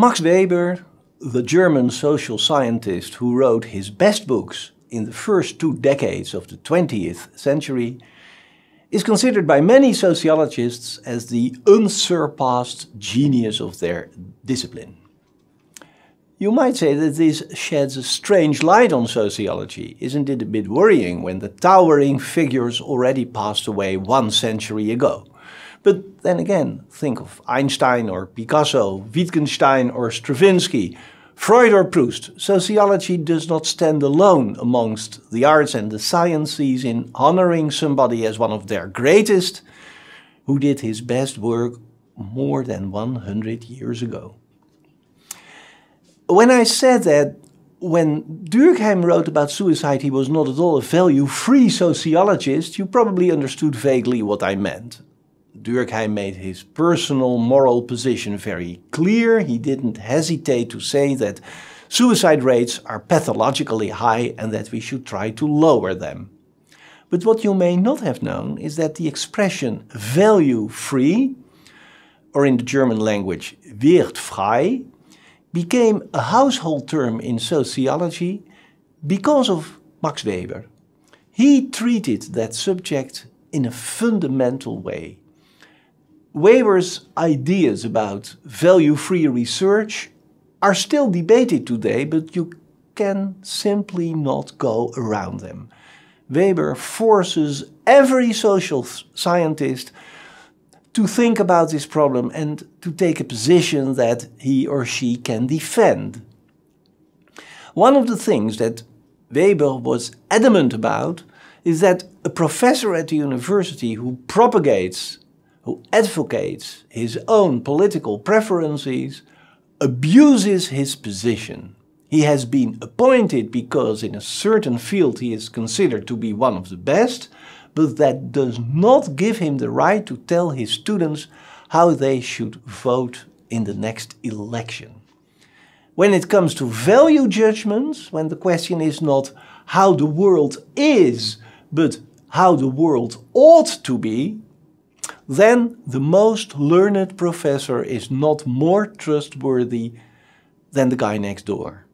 Max Weber, the German social scientist who wrote his best books in the first two decades of the 20th century, is considered by many sociologists as the unsurpassed genius of their discipline. You might say that this sheds a strange light on sociology. Isn't it a bit worrying when the towering figures already passed away one century ago? But then again, think of Einstein or Picasso, Wittgenstein or Stravinsky, Freud or Proust. Sociology does not stand alone amongst the arts and the sciences in honoring somebody as one of their greatest who did his best work more than 100 years ago. When I said that when Durkheim wrote about suicide, he was not at all a value free sociologist, you probably understood vaguely what I meant. Durkheim made his personal moral position very clear. He didn't hesitate to say that suicide rates are pathologically high and that we should try to lower them. But what you may not have known is that the expression value free, or in the German language wertfrei, became a household term in sociology because of Max Weber. He treated that subject in a fundamental way. Weber's ideas about value-free research are still debated today, but you can simply not go around them. Weber forces every social scientist to think about this problem and to take a position that he or she can defend. One of the things that Weber was adamant about is that a professor at the university who propagates, who advocates his own political preferences, abuses his position. He has been appointed because in a certain field he is considered to be one of the best, but that does not give him the right to tell his students how they should vote in the next election. When it comes to value judgments, when the question is not how the world is, but how the world ought to be, then the most learned professor is not more trustworthy than the guy next door.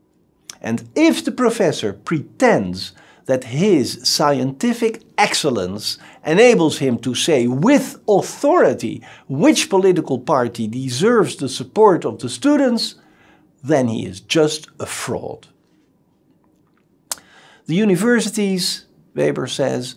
And if the professor pretends that his scientific excellence enables him to say with authority which political party deserves the support of the students, then he is just a fraud. The universities, Weber says,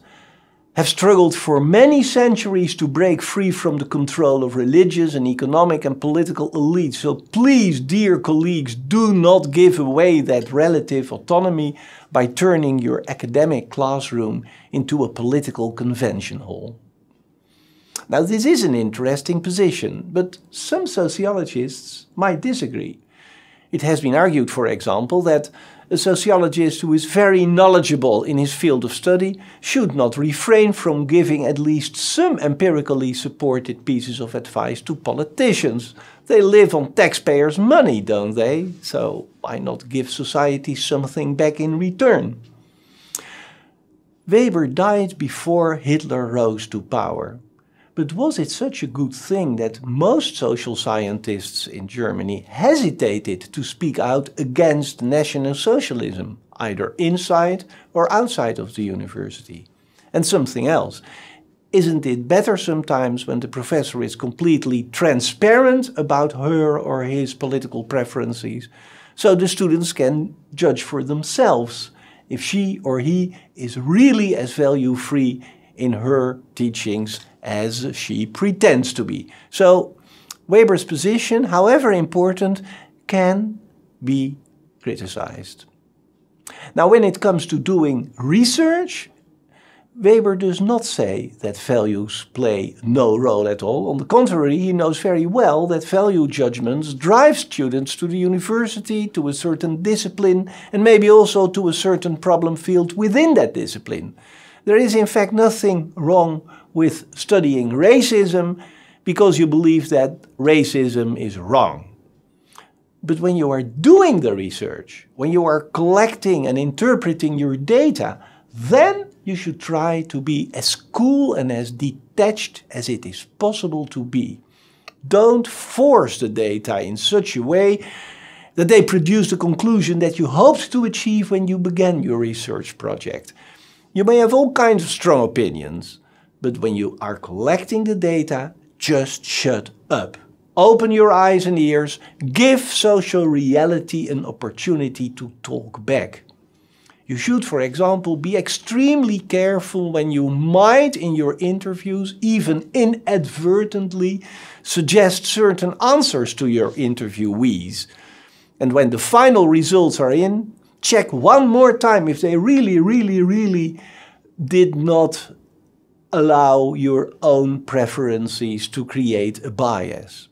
have struggled for many centuries to break free from the control of religious and economic and political elites. So please, dear colleagues, do not give away that relative autonomy by turning your academic classroom into a political convention hall. Now, this is an interesting position, but some sociologists might disagree. It has been argued, for example, that a sociologist who is very knowledgeable in his field of study should not refrain from giving at least some empirically supported pieces of advice to politicians. They live on taxpayers' money, don't they? So why not give society something back in return? Weber died before Hitler rose to power. But was it such a good thing that most social scientists in Germany hesitated to speak out against National Socialism, either inside or outside of the university? And something else. Isn't it better sometimes when the professor is completely transparent about her or his political preferences, so the students can judge for themselves if she or he is really as value free in her teachings as she pretends to be. So Weber's position, however important, can be criticized. Now, when it comes to doing research, Weber does not say that values play no role at all. On the contrary, he knows very well that value judgments drive students to the university, to a certain discipline, and maybe also to a certain problem field within that discipline. There is in fact nothing wrong with studying racism because you believe that racism is wrong. But when you are doing the research, when you are collecting and interpreting your data, then you should try to be as cool and as detached as it is possible to be. Don't force the data in such a way that they produce the conclusion that you hoped to achieve when you began your research project. You may have all kinds of strong opinions, but when you are collecting the data, just shut up. Open your eyes and ears, give social reality an opportunity to talk back. You should, for example, be extremely careful when you might in your interviews even inadvertently suggest certain answers to your interviewees. And when the final results are in, check one more time if they really, really, really did not allow your own preferences to create a bias.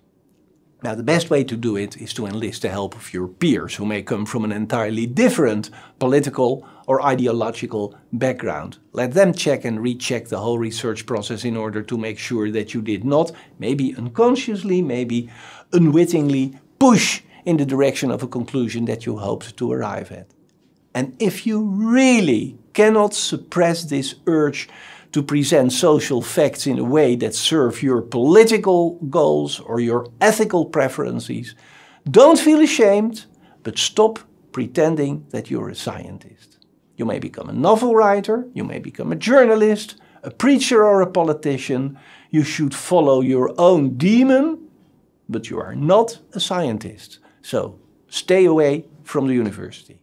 Now, the best way to do it is to enlist the help of your peers who may come from an entirely different political or ideological background. Let them check and recheck the whole research process in order to make sure that you did not, maybe unconsciously, maybe unwittingly, push in the direction of a conclusion that you hoped to arrive at. And if you really cannot suppress this urge to present social facts in a way that serve your political goals or your ethical preferences, don't feel ashamed, but stop pretending that you're a scientist. You may become a novel writer, you may become a journalist, a preacher or a politician. You should follow your own demon, but you are not a scientist. So stay away from the university.